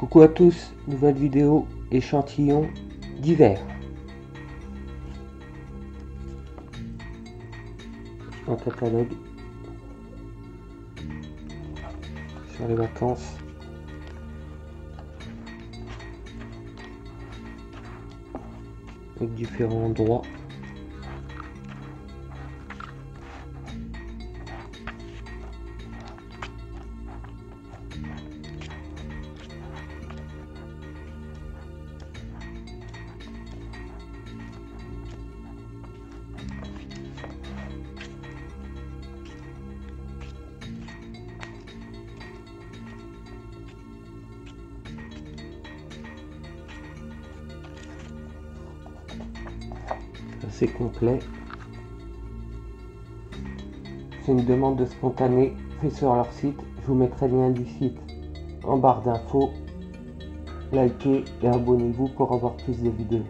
Coucou à tous, nouvelle vidéo échantillon d'hiver. Un catalogue sur les vacances. Avec différents endroits. Assez complet. C'est une demande de spontané fait sur leur site. Je vous mettrai le lien du site en barre d'infos. Likez et abonnez-vous pour avoir plus de vidéos.